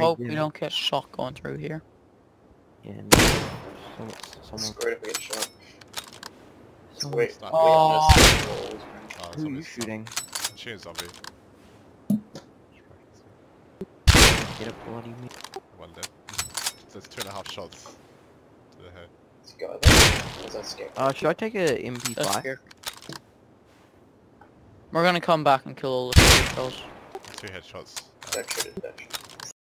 I hope we don't get shot going through here. Yeah, no. Someone, It's someone, great if we get shot. someone Wait, Stop. Oh. Oh, who are you somebody's- shooting? I'm shooting zombie. Get up, bloody me. One dead. There's two and a half shots to the head. This guy there. Was that scary? Uh, should I take a MP5? scary. We're gonna come back and kill all the scarecrows. Two headshots. That should have